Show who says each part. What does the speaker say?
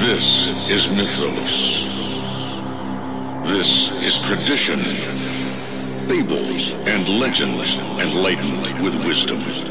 Speaker 1: This is mythos. This is tradition. Fables and legends enlightened with wisdom.